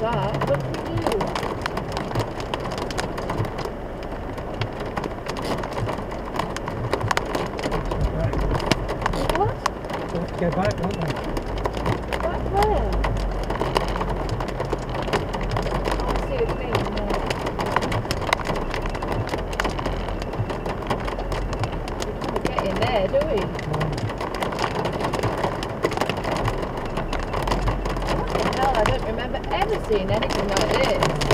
that. Do we do? Right. What? To go back, won't we? Back where? I see what you mean. Yeah. We can't get in there, do we? What the hell? I don't ever seeing anything like this.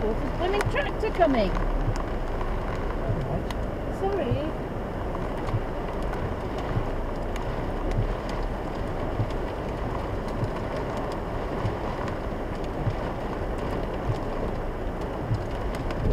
There's a blooming tractor coming. Sorry.